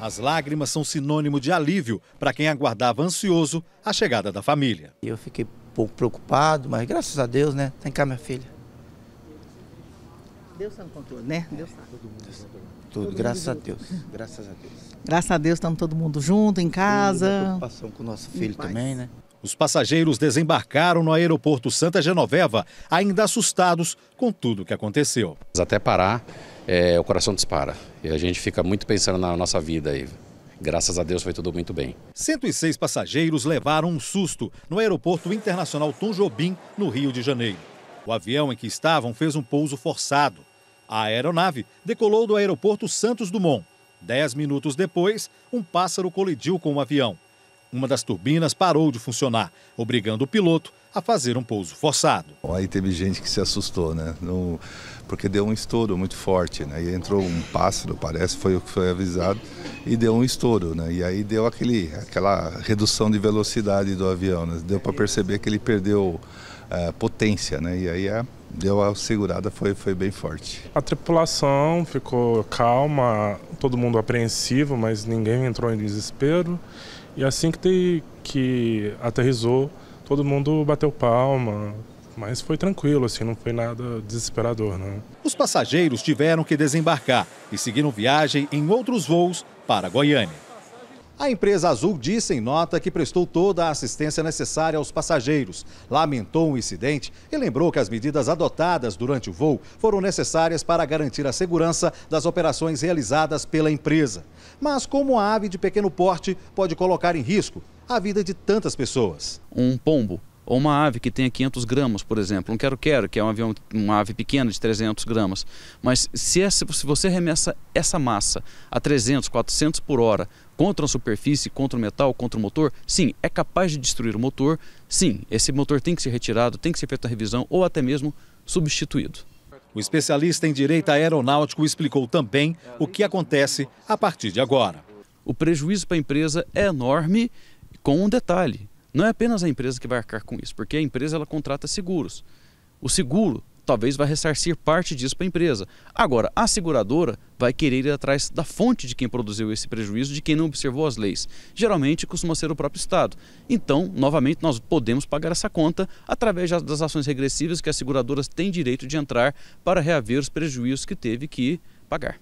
As lágrimas são sinônimo de alívio para quem aguardava ansioso a chegada da família. Eu fiquei um pouco preocupado, mas graças a Deus, né? Tem cá minha filha. Deus está no controle, né? Deus está. Tudo, graças a Deus. Graças a Deus. Graças a Deus estamos todo mundo junto, em casa. preocupação com o nosso filho também, né? Os passageiros desembarcaram no aeroporto Santa Genoveva, ainda assustados com tudo o que aconteceu. Até parar, é, o coração dispara. E a gente fica muito pensando na nossa vida aí. Graças a Deus foi tudo muito bem. 106 passageiros levaram um susto no aeroporto internacional Tom Jobim, no Rio de Janeiro. O avião em que estavam fez um pouso forçado. A aeronave decolou do aeroporto Santos Dumont. Dez minutos depois, um pássaro colidiu com o avião. Uma das turbinas parou de funcionar, obrigando o piloto a fazer um pouso forçado. Aí teve gente que se assustou, né? No, porque deu um estouro muito forte, né? E entrou um pássaro, parece, foi o que foi avisado, e deu um estouro, né? E aí deu aquele, aquela redução de velocidade do avião, né? Deu para perceber que ele perdeu uh, potência, né? E aí a, deu a segurada, foi, foi bem forte. A tripulação ficou calma, todo mundo apreensivo, mas ninguém entrou em desespero. E assim que, te, que aterrizou, todo mundo bateu palma, mas foi tranquilo, assim, não foi nada desesperador, não. Os passageiros tiveram que desembarcar e seguiram viagem em outros voos para Goiânia. A empresa Azul disse em nota que prestou toda a assistência necessária aos passageiros, lamentou o incidente e lembrou que as medidas adotadas durante o voo foram necessárias para garantir a segurança das operações realizadas pela empresa. Mas como a ave de pequeno porte pode colocar em risco a vida de tantas pessoas? Um pombo ou uma ave que tenha 500 gramas, por exemplo, um quero-quero, que é um avião, uma ave pequena de 300 gramas. Mas se, essa, se você remessa essa massa a 300, 400 por hora contra a superfície, contra o metal, contra o motor, sim, é capaz de destruir o motor, sim, esse motor tem que ser retirado, tem que ser feita a revisão ou até mesmo substituído. O especialista em direito aeronáutico explicou também o que acontece a partir de agora. O prejuízo para a empresa é enorme, com um detalhe: não é apenas a empresa que vai arcar com isso, porque a empresa ela contrata seguros. O seguro talvez vai ressarcir parte disso para a empresa. Agora, a seguradora vai querer ir atrás da fonte de quem produziu esse prejuízo, de quem não observou as leis. Geralmente costuma ser o próprio Estado. Então, novamente, nós podemos pagar essa conta através das ações regressivas que as seguradoras têm direito de entrar para reaver os prejuízos que teve que pagar.